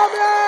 Amen.